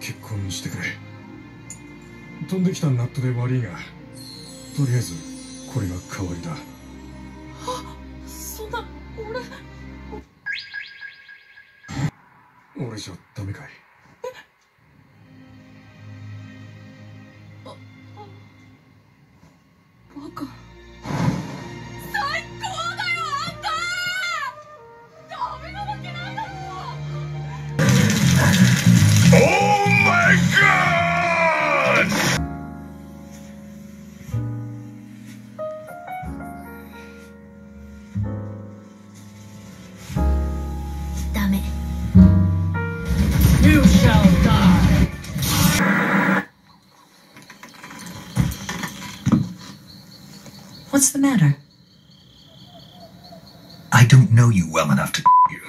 結婚してくれ。飛んできたナットで悪いがとりあえずこれが代わりだ。そんな俺俺じゃダメかい。バカ You shall die! What's the matter? I don't know you well enough to you.